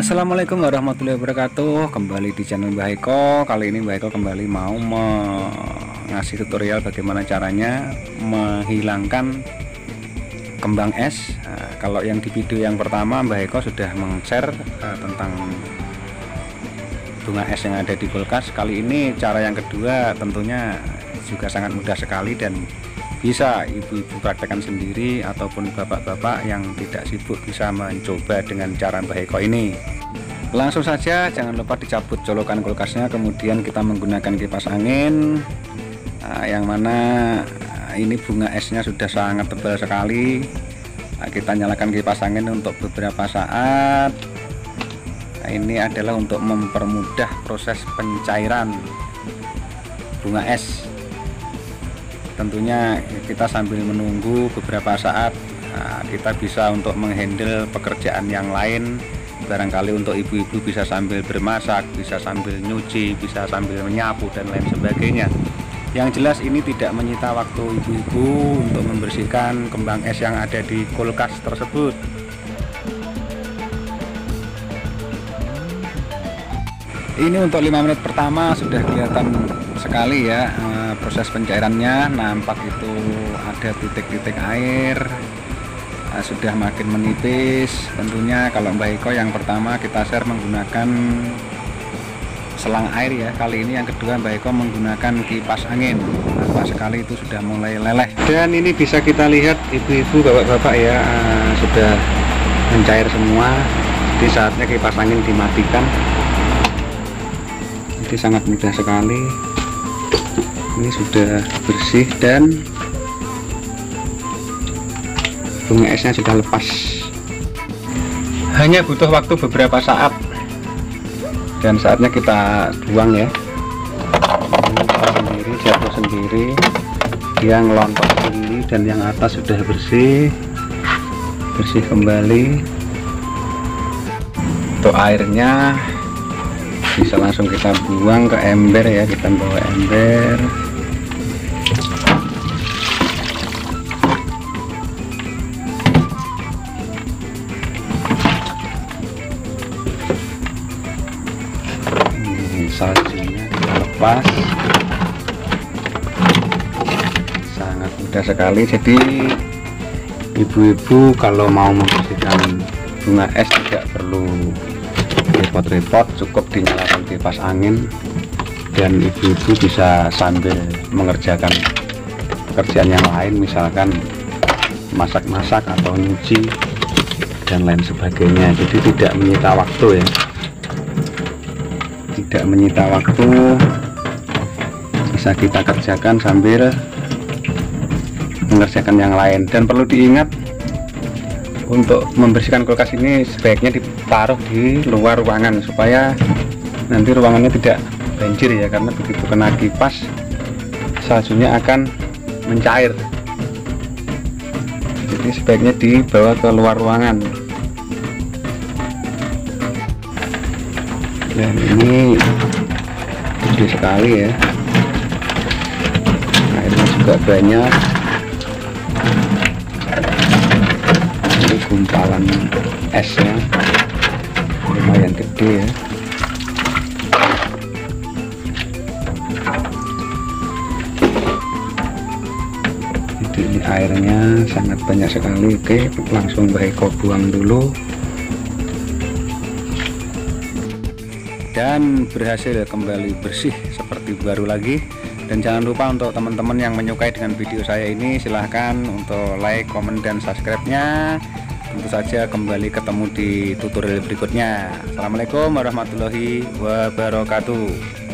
Assalamualaikum warahmatullahi wabarakatuh. Kembali di channel Mbah Eko. Kali ini Mbah Eko kembali mau ngasih tutorial bagaimana caranya Menghilangkan kembang es. Nah, Kalau yang di video yang pertama Mbah Eko sudah meng-share uh, Tentang bunga es yang ada di kulkas. Kali ini cara yang kedua tentunya juga sangat mudah sekali Dan bisa ibu-ibu praktekkan sendiri ataupun bapak-bapak yang tidak sibuk bisa mencoba dengan cara Mbah Eko ini. Langsung saja jangan lupa dicabut colokan kulkasnya kemudian kita menggunakan kipas angin. Nah, yang mana nah, ini bunga esnya sudah sangat tebal sekali. Nah, kita nyalakan kipas angin untuk beberapa saat. Ini adalah untuk mempermudah proses pencairan bunga es tentunya kita sambil menunggu beberapa saat nah, kita bisa untuk menghandle pekerjaan yang lain. Barangkali untuk ibu-ibu bisa sambil bermasak bisa sambil nyuci bisa sambil menyapu dan lain sebagainya. Yang jelas ini tidak menyita waktu ibu-ibu untuk membersihkan kembang es yang ada di kulkas tersebut. Ini untuk lima menit pertama sudah kelihatan sekali ya proses pencairannya nampak itu ada titik-titik air nah, sudah makin menipis tentunya kalau Mbak Eko yang pertama kita share menggunakan selang air ya. Kali ini yang kedua Mbak Eko menggunakan kipas angin. Nampak sekali itu sudah mulai leleh. Dan ini bisa kita lihat ibu-ibu bapak-bapak ya uh, sudah mencair semua. Di saatnya kipas angin dimatikan. Jadi sangat mudah sekali ini sudah bersih dan bunga esnya sudah lepas. Hanya butuh waktu beberapa saat. Dan saatnya kita buang ya. Sendiri jatuh sendiri. Yang lontok sendiri dan yang atas sudah bersih. Bersih kembali. Untuk airnya bisa langsung kita buang ke ember ya. Kita bawa ember saljunya kita lepas sangat mudah sekali. Jadi ibu-ibu kalau mau membersihkan bunga es tidak perlu repot-repot. Cukup dinyalakan kipas angin. Dan ibu-ibu bisa sambil mengerjakan pekerjaan yang lain misalkan masak-masak atau nyuci dan lain sebagainya. Jadi tidak menyita waktu ya tidak menyita waktu. Bisa kita kerjakan sambil mengerjakan yang lain. Dan perlu diingat untuk membersihkan kulkas ini sebaiknya ditaruh di luar ruangan supaya nanti ruangannya tidak banjir ya karena begitu kena kipas saljunya akan mencair. Jadi sebaiknya dibawa ke luar ruangan dan ini gede sekali ya. Airnya juga banyak. Ini gumpalan esnya. Lumayan gede ya. Jadi ini airnya sangat banyak sekali. Oke langsung baik kau buang dulu dan berhasil kembali bersih seperti baru lagi. Dan jangan lupa untuk teman-teman yang menyukai dengan video saya ini silahkan untuk like, komen, dan subscribe nya tentu saja kembali ketemu di tutorial berikutnya. Assalamualaikum warahmatullahi wabarakatuh